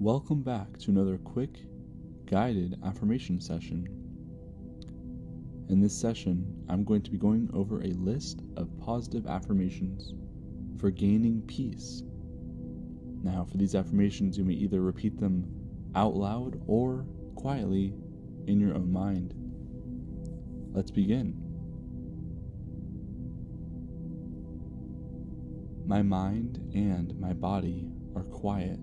Welcome back to another quick guided affirmation session. In this session, I'm going to be going over a list of positive affirmations for gaining peace. Now, for these affirmations, you may either repeat them out loud or quietly in your own mind. Let's begin. My mind and my body are quiet.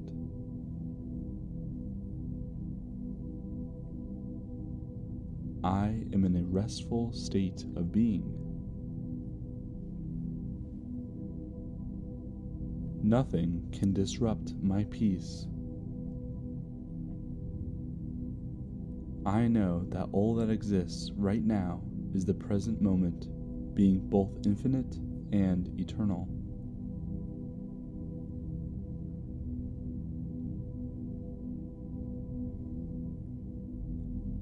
I am in a restful state of being. Nothing can disrupt my peace. I know that all that exists right now is the present moment, being both infinite and eternal.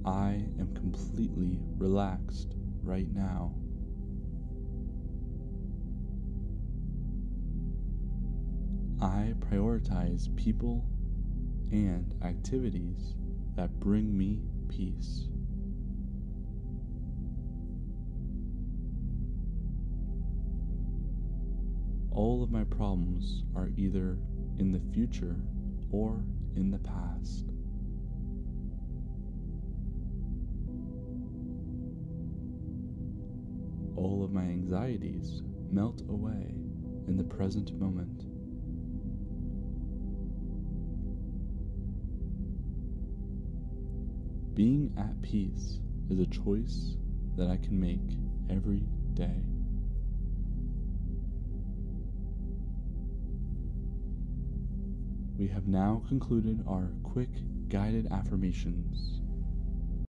I am completely relaxed right now. I prioritize people and activities that bring me peace. All of my problems are either in the future or in the past. All of my anxieties melt away in the present moment. Being at peace is a choice that I can make every day. We have now concluded our quick guided affirmations.